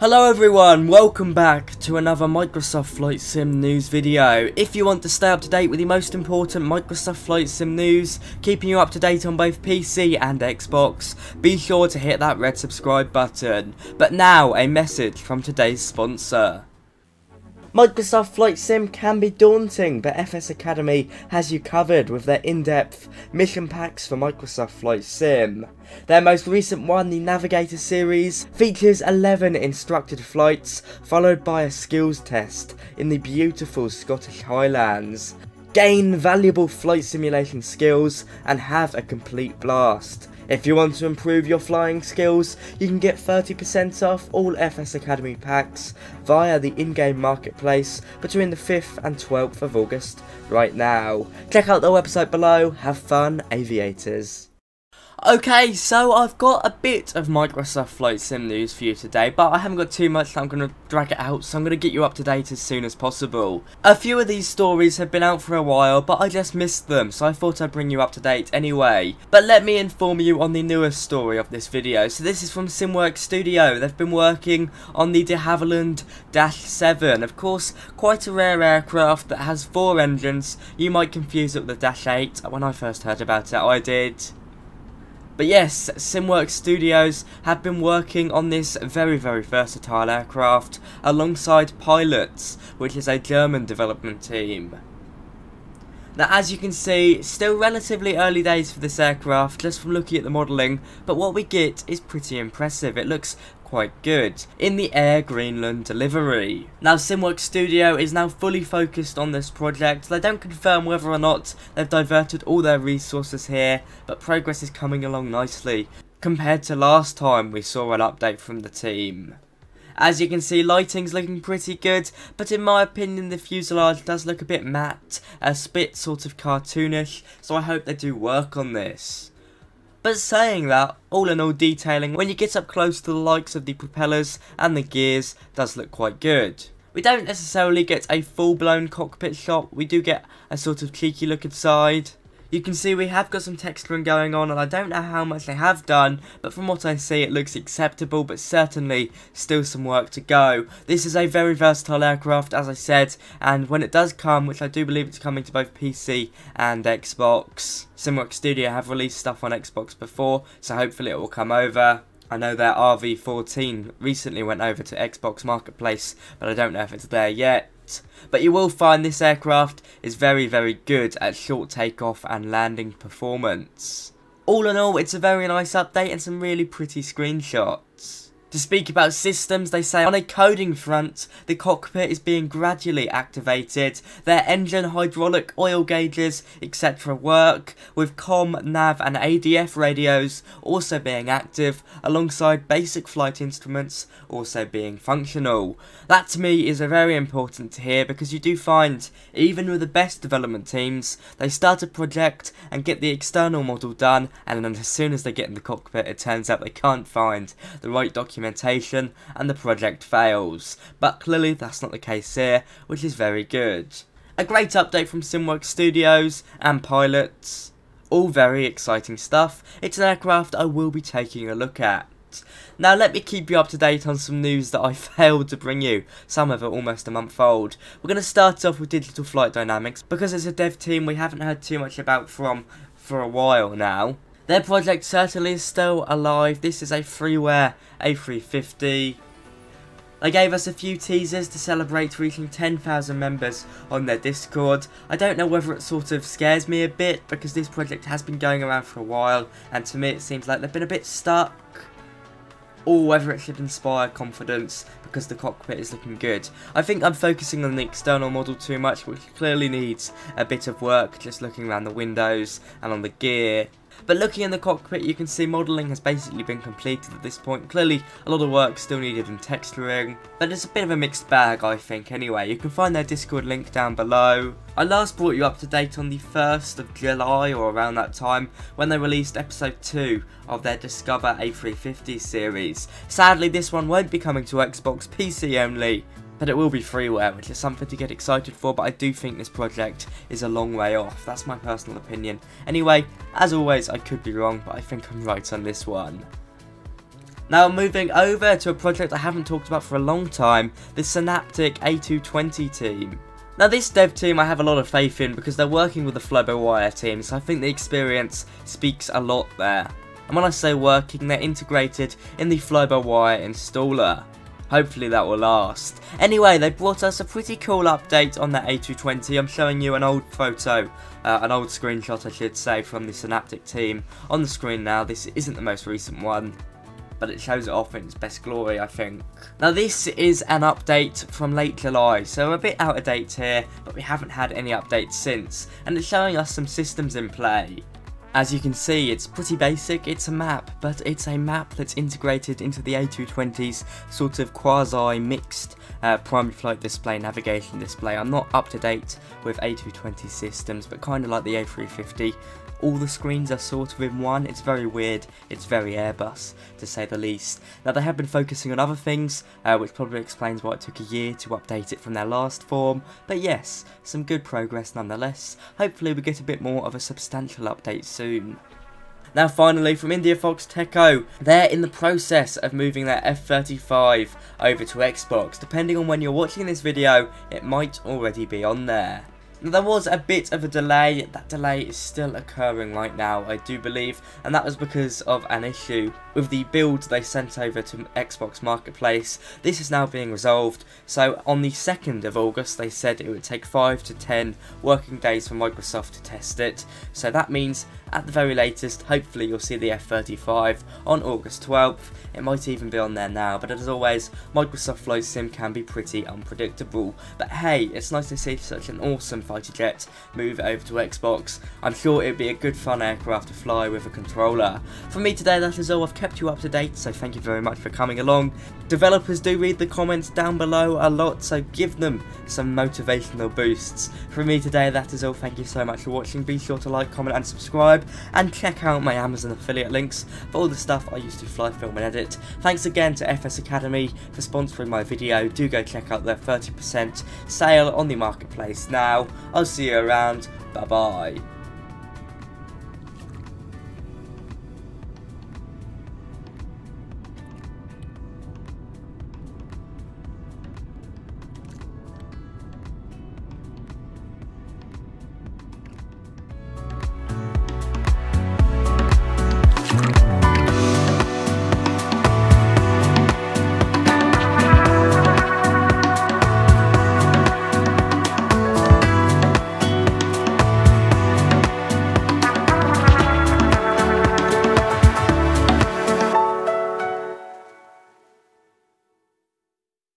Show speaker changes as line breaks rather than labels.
Hello everyone, welcome back to another Microsoft Flight Sim news video. If you want to stay up to date with the most important Microsoft Flight Sim news, keeping you up to date on both PC and Xbox, be sure to hit that red subscribe button. But now, a message from today's sponsor. Microsoft Flight Sim can be daunting, but FS Academy has you covered with their in-depth mission packs for Microsoft Flight Sim. Their most recent one, the Navigator series, features 11 instructed flights, followed by a skills test in the beautiful Scottish Highlands. Gain valuable flight simulation skills and have a complete blast. If you want to improve your flying skills, you can get 30% off all FS Academy packs via the in-game marketplace between the 5th and 12th of August right now. Check out the website below, have fun aviators. Okay, so I've got a bit of Microsoft Flight Sim news for you today, but I haven't got too much, so I'm going to drag it out, so I'm going to get you up to date as soon as possible. A few of these stories have been out for a while, but I just missed them, so I thought I'd bring you up to date anyway. But let me inform you on the newest story of this video. So this is from Simworks Studio. They've been working on the de Havilland Dash 7. Of course, quite a rare aircraft that has four engines. You might confuse it with the Dash 8. When I first heard about it, I did. But yes, Simworks Studios have been working on this very, very versatile aircraft alongside Pilots, which is a German development team. Now as you can see, still relatively early days for this aircraft just from looking at the modelling, but what we get is pretty impressive. It looks quite good in the Air Greenland delivery. Now Simworks Studio is now fully focused on this project. They don't confirm whether or not they've diverted all their resources here, but progress is coming along nicely. Compared to last time we saw an update from the team. As you can see, lighting's looking pretty good, but in my opinion, the fuselage does look a bit matte, a bit sort of cartoonish, so I hope they do work on this. But saying that, all in all detailing, when you get up close to the likes of the propellers and the gears, does look quite good. We don't necessarily get a full-blown cockpit shot, we do get a sort of cheeky look inside. You can see we have got some texturing going on and I don't know how much they have done, but from what I see it looks acceptable, but certainly still some work to go. This is a very versatile aircraft, as I said, and when it does come, which I do believe it's coming to both PC and Xbox, Simworks Studio have released stuff on Xbox before, so hopefully it will come over. I know their RV14 recently went over to Xbox Marketplace, but I don't know if it's there yet. But you will find this aircraft is very very good at short takeoff and landing performance. All in all, it's a very nice update and some really pretty screenshots. To speak about systems, they say on a coding front, the cockpit is being gradually activated, their engine, hydraulic, oil gauges, etc. work, with COM, NAV and ADF radios also being active, alongside basic flight instruments also being functional. That to me is a very important to hear because you do find, even with the best development teams, they start a project and get the external model done, and then as soon as they get in the cockpit it turns out they can't find the right document documentation and the project fails, but clearly that's not the case here, which is very good. A great update from Simworks Studios and pilots. All very exciting stuff. It's an aircraft I will be taking a look at. Now let me keep you up to date on some news that I failed to bring you, some of it almost a month old. We're going to start off with Digital Flight Dynamics, because as a dev team we haven't heard too much about from for a while now. Their project certainly is still alive. This is a freeware A350. They gave us a few teasers to celebrate reaching 10,000 members on their Discord. I don't know whether it sort of scares me a bit because this project has been going around for a while and to me it seems like they've been a bit stuck. Or whether it should inspire confidence because the cockpit is looking good. I think I'm focusing on the external model too much which clearly needs a bit of work just looking around the windows and on the gear but looking in the cockpit, you can see modelling has basically been completed at this point. Clearly, a lot of work still needed in texturing, but it's a bit of a mixed bag, I think, anyway. You can find their Discord link down below. I last brought you up to date on the 1st of July, or around that time, when they released episode 2 of their Discover A350 series. Sadly, this one won't be coming to Xbox PC only, but it will be freeware, which is something to get excited for, but I do think this project is a long way off. That's my personal opinion. Anyway, as always, I could be wrong, but I think I'm right on this one. Now moving over to a project I haven't talked about for a long time, the Synaptic A220 team. Now this dev team I have a lot of faith in because they're working with the FlyByWire team, so I think the experience speaks a lot there. And when I say working, they're integrated in the FlyByWire installer. Hopefully that will last. Anyway, they brought us a pretty cool update on the A220. I'm showing you an old photo, uh, an old screenshot I should say, from the Synaptic team on the screen now. This isn't the most recent one but it shows it off in its best glory, I think. Now this is an update from late July, so a bit out of date here, but we haven't had any updates since, and it's showing us some systems in play. As you can see, it's pretty basic, it's a map, but it's a map that's integrated into the A220's sort of quasi-mixed uh, primary flight display, navigation display. I'm not up to date with A220 systems, but kind of like the A350, all the screens are sort of in one. It's very weird. It's very Airbus, to say the least. Now, they have been focusing on other things, uh, which probably explains why it took a year to update it from their last form. But yes, some good progress nonetheless. Hopefully we get a bit more of a substantial update soon. Now finally, from IndiaFoxtEcho, they're in the process of moving their F-35 over to Xbox. Depending on when you're watching this video, it might already be on there. There was a bit of a delay, that delay is still occurring right now I do believe and that was because of an issue with the build they sent over to Xbox Marketplace. This is now being resolved so on the 2nd of August they said it would take 5 to 10 working days for Microsoft to test it so that means at the very latest hopefully you'll see the F-35 on August 12th. It might even be on there now but as always Microsoft Flight Sim can be pretty unpredictable but hey it's nice to see such an awesome fighter jet, move over to Xbox. I'm sure it'd be a good fun aircraft to fly with a controller. For me today that is all, I've kept you up to date so thank you very much for coming along. Developers do read the comments down below a lot so give them some motivational boosts. For me today that is all, thank you so much for watching, be sure to like, comment and subscribe and check out my Amazon affiliate links for all the stuff I use to fly, film and edit. Thanks again to FS Academy for sponsoring my video, do go check out their 30% sale on the marketplace now. I'll see you around. Bye bye.